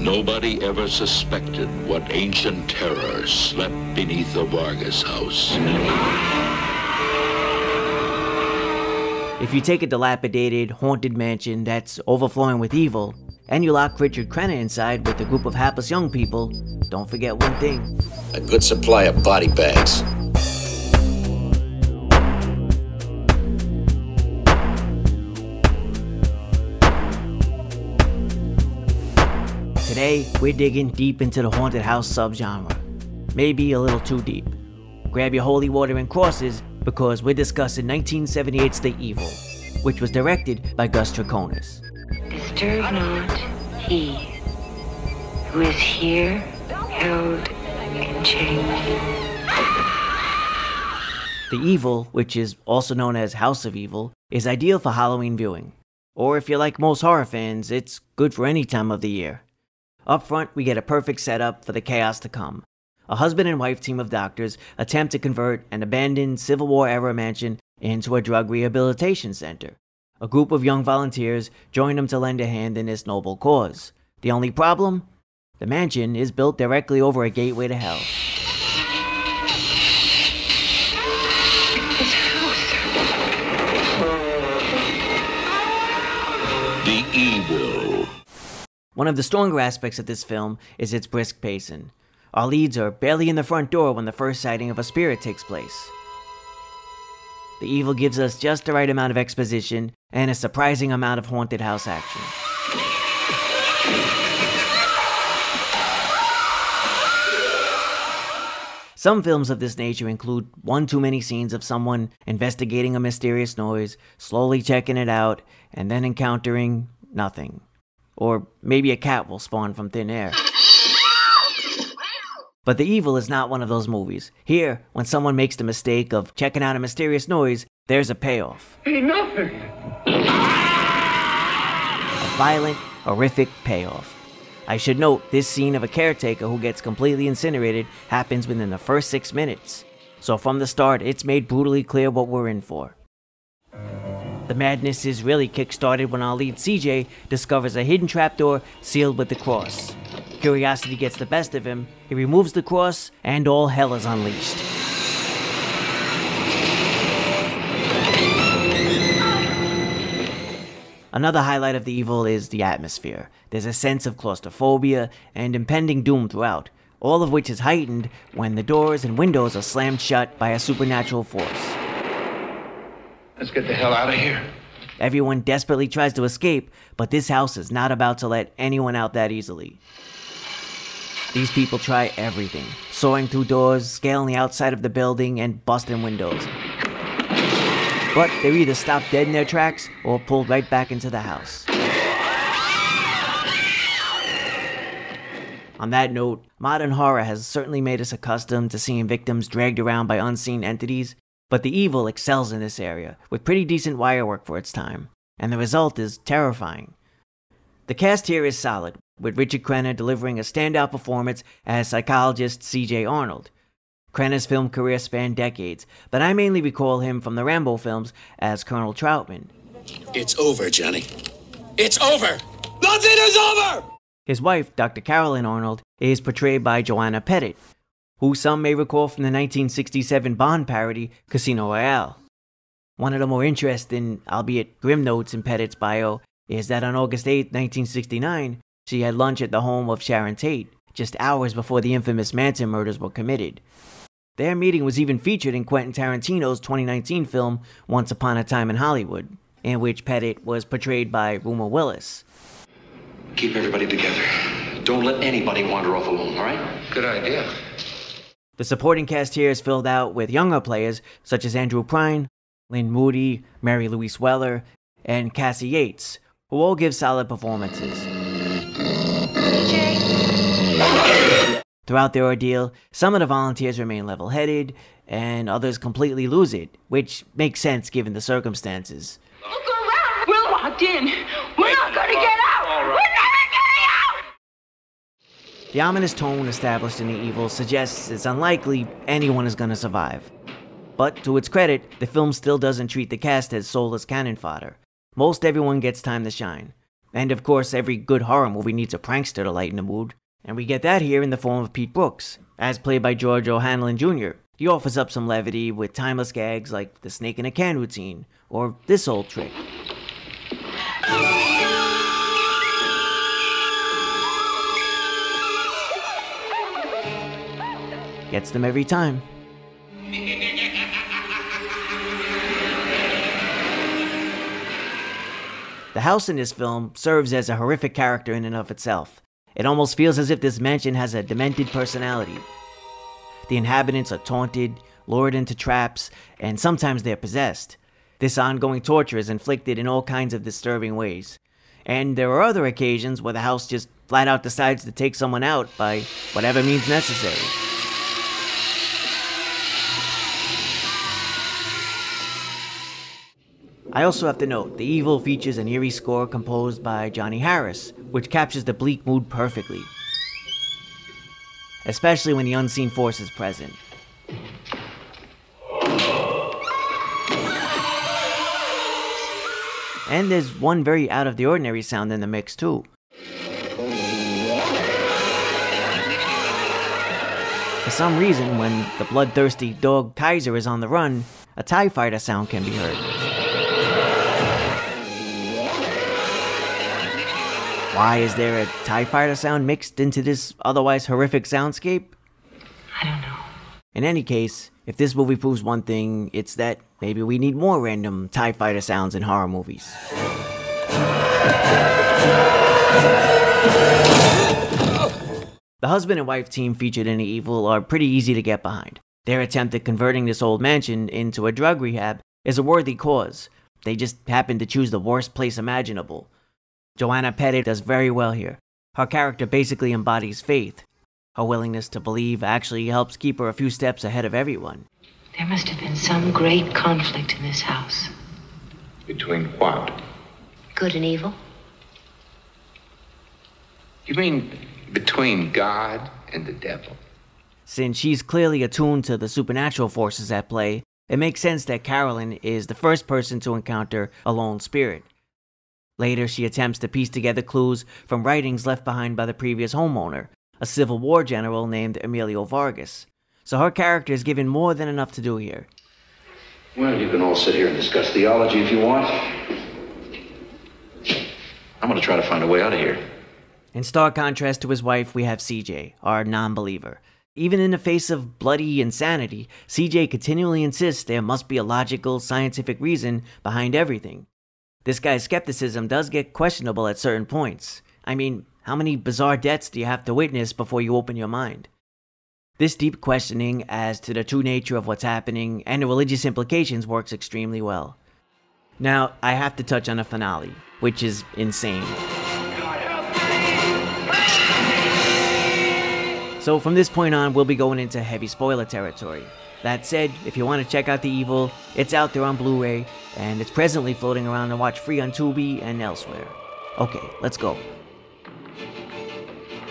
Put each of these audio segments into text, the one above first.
Nobody ever suspected what ancient terror slept beneath the Vargas house. If you take a dilapidated, haunted mansion that's overflowing with evil, and you lock Richard Crenna inside with a group of hapless young people, don't forget one thing. A good supply of body bags. Today, we're digging deep into the haunted house subgenre. Maybe a little too deep. Grab your holy water and crosses because we're discussing 1978's The Evil, which was directed by Gus Trikonis. Disturb not he who is here held in chains. The Evil, which is also known as House of Evil, is ideal for Halloween viewing. Or if you're like most horror fans, it's good for any time of the year. Up front, we get a perfect setup for the chaos to come. A husband and wife team of doctors attempt to convert an abandoned Civil War era mansion into a drug rehabilitation center. A group of young volunteers join them to lend a hand in this noble cause. The only problem? The mansion is built directly over a gateway to hell. One of the stronger aspects of this film is its brisk pacing. Our leads are barely in the front door when the first sighting of a spirit takes place. The evil gives us just the right amount of exposition and a surprising amount of haunted house action. Some films of this nature include one too many scenes of someone investigating a mysterious noise, slowly checking it out, and then encountering nothing. Or maybe a cat will spawn from thin air. But The Evil is not one of those movies. Here, when someone makes the mistake of checking out a mysterious noise, there's a payoff. Nothing. A violent, horrific payoff. I should note, this scene of a caretaker who gets completely incinerated happens within the first six minutes. So from the start, it's made brutally clear what we're in for. The madness is really kick-started when our lead CJ discovers a hidden trapdoor sealed with the cross. Curiosity gets the best of him, he removes the cross, and all hell is unleashed. Another highlight of the evil is the atmosphere. There's a sense of claustrophobia and impending doom throughout, all of which is heightened when the doors and windows are slammed shut by a supernatural force. Let's get the hell out of here. Everyone desperately tries to escape, but this house is not about to let anyone out that easily. These people try everything soaring through doors, scaling the outside of the building, and busting windows. But they're either stopped dead in their tracks or pulled right back into the house. On that note, modern horror has certainly made us accustomed to seeing victims dragged around by unseen entities, but the evil excels in this area, with pretty decent wire work for its time, and the result is terrifying. The cast here is solid, with Richard Crenna delivering a standout performance as psychologist C.J. Arnold. Crenna's film career spanned decades, but I mainly recall him from the Rambo films as Colonel Trautman. It's over, Johnny. It's over! Nothing is over! His wife, Dr. Carolyn Arnold, is portrayed by Joanna Pettet, who some may recall from the 1967 Bond parody Casino Royale. One of the more interesting, albeit grim notes in Pettet's bio is that on August 8, 1969, she had lunch at the home of Sharon Tate, just hours before the infamous Manson murders were committed. Their meeting was even featured in Quentin Tarantino's 2019 film Once Upon a Time in Hollywood, in which Pettet was portrayed by Rumer Willis. Keep everybody together. Don't let anybody wander off alone, all right? Good idea. The supporting cast here is filled out with younger players such as Andrew Prine, Lynn Moody, Mary Louise Weller, and Cassie Yates, who all give solid performances. Throughout the ordeal, some of the volunteers remain level headed, and others completely lose it, which makes sense given the circumstances. Look around. We're locked in. We're not gonna get out. We're never getting out. The ominous tone established in the evil suggests it's unlikely anyone is going to survive. But to its credit, the film still doesn't treat the cast as soulless cannon fodder. Most everyone gets time to shine. And of course, every good horror movie needs a prankster to lighten the mood. And we get that here in the form of Pete Brooks, as played by George O'Hanlon Jr. He offers up some levity with timeless gags like the snake in a can routine, or this old trick. Gets them every time. The house in this film serves as a horrific character in and of itself. It almost feels as if this mansion has a demented personality. The inhabitants are taunted, lured into traps, and sometimes they're possessed. This ongoing torture is inflicted in all kinds of disturbing ways. And there are other occasions where the house just flat out decides to take someone out by whatever means necessary. I also have to note the Evil features an eerie score composed by Johnny Harris, which captures the bleak mood perfectly, especially when the unseen force is present. And there's one very out of the ordinary sound in the mix, too. For some reason, when the bloodthirsty dog Kaiser is on the run, a TIE fighter sound can be heard. Why is there a TIE fighter sound mixed into this otherwise horrific soundscape? I don't know. In any case, if this movie proves one thing, it's that maybe we need more random TIE fighter sounds in horror movies. The husband and wife team featured in The Evil are pretty easy to get behind. Their attempt at converting this old mansion into a drug rehab is a worthy cause. They just happen to choose the worst place imaginable. Joanna Pettet does very well here. Her character basically embodies faith. Her willingness to believe actually helps keep her a few steps ahead of everyone. There must have been some great conflict in this house. Between what? Good and evil? You mean between God and the devil? Since she's clearly attuned to the supernatural forces at play, it makes sense that Carolyn is the first person to encounter a lone spirit. Later, she attempts to piece together clues from writings left behind by the previous homeowner, a Civil War general named Emilio Vargas. So her character is given more than enough to do here. Well, you can all sit here and discuss theology if you want. I'm gonna try to find a way out of here. In stark contrast to his wife, we have CJ, our non believer. Even in the face of bloody insanity, CJ continually insists there must be a logical, scientific reason behind everything. This guy's skepticism does get questionable at certain points. I mean, how many bizarre deaths do you have to witness before you open your mind? This deep questioning as to the true nature of what's happening and the religious implications works extremely well. Now, I have to touch on the finale, which is insane. So, from this point on, we'll be going into heavy spoiler territory. That said, if you want to check out The Evil, it's out there on Blu ray, and it's presently floating around and watch free on Tubi and elsewhere. Okay, let's go.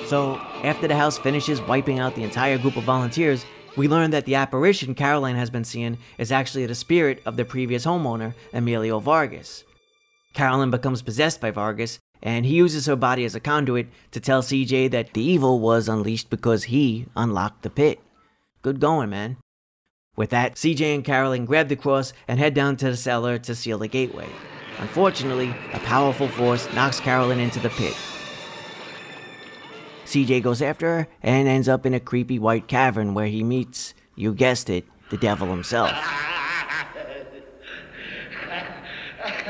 So, after the house finishes wiping out the entire group of volunteers, we learn that the apparition Carolyn has been seeing is actually the spirit of the previous homeowner, Emilio Vargas. Carolyn becomes possessed by Vargas, and he uses her body as a conduit to tell CJ that the evil was unleashed because he unlocked the pit. Good going, man. With that, CJ and Carolyn grab the cross and head down to the cellar to seal the gateway. Unfortunately, a powerful force knocks Carolyn into the pit. CJ goes after her and ends up in a creepy white cavern where he meets, you guessed it, the devil himself.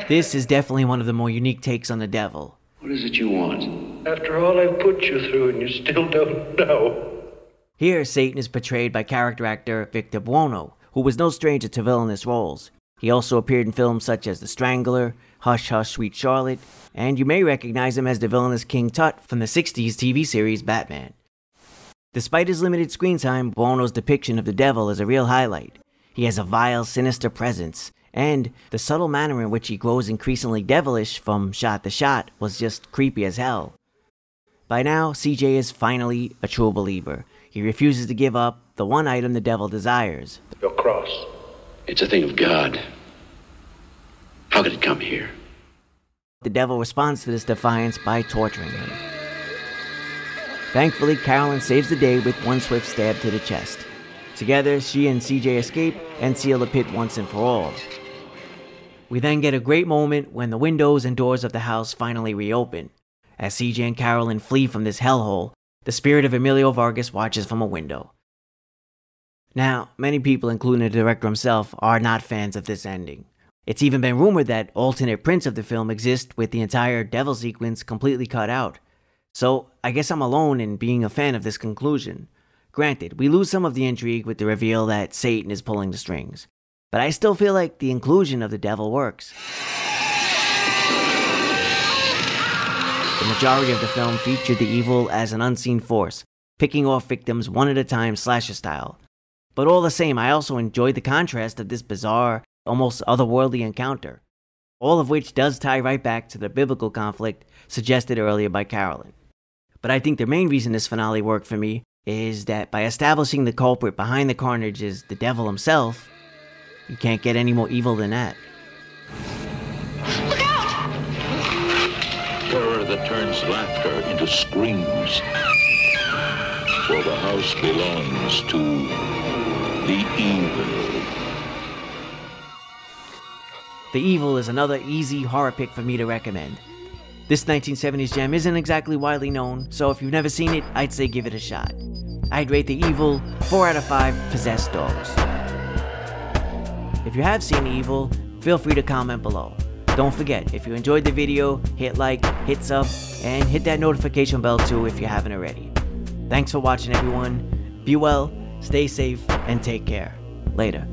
This is definitely one of the more unique takes on the devil. What is it you want? After all I've put you through and you still don't know. Here, Satan is portrayed by character actor Victor Buono, who was no stranger to villainous roles. He also appeared in films such as The Strangler, Hush Hush Sweet Charlotte, and you may recognize him as the villainous King Tut from the 60s TV series Batman. Despite his limited screen time, Buono's depiction of the devil is a real highlight. He has a vile, sinister presence, and the subtle manner in which he grows increasingly devilish from shot to shot was just creepy as hell. By now, CJ is finally a true believer. He refuses to give up the one item the devil desires. Your cross. It's a thing of God. How could it come here? the devil responds to this defiance by torturing him. Thankfully, Carolyn saves the day with one swift stab to the chest. Together, she and CJ escape and seal the pit once and for all. We then get a great moment when the windows and doors of the house finally reopen. As CJ and Carolyn flee from this hellhole, the spirit of Emilio Vargas watches from a window. Now, many people, including the director himself, are not fans of this ending. It's even been rumored that alternate prints of the film exist with the entire devil sequence completely cut out. So, I guess I'm alone in being a fan of this conclusion. Granted, we lose some of the intrigue with the reveal that Satan is pulling the strings, but I still feel like the inclusion of the devil works. Majority of the film featured the evil as an unseen force, picking off victims one at a time slasher style. But all the same, I also enjoyed the contrast of this bizarre, almost otherworldly encounter. All of which does tie right back to the biblical conflict suggested earlier by Carolyn. But I think the main reason this finale worked for me is that by establishing the culprit behind the carnage is the devil himself, you can't get any more evil than that. That turns laughter into screams. For the house belongs to the evil. The Evil is another easy horror pick for me to recommend. This 1970s gem isn't exactly widely known, so if you've never seen it, I'd say give it a shot. I'd rate The Evil 4 out of 5 possessed dogs. If you have seen The Evil, feel free to comment below. Don't forget, if you enjoyed the video, hit like, hit sub, and hit that notification bell too if you haven't already. Thanks for watching everyone. Be well, stay safe, and take care. Later.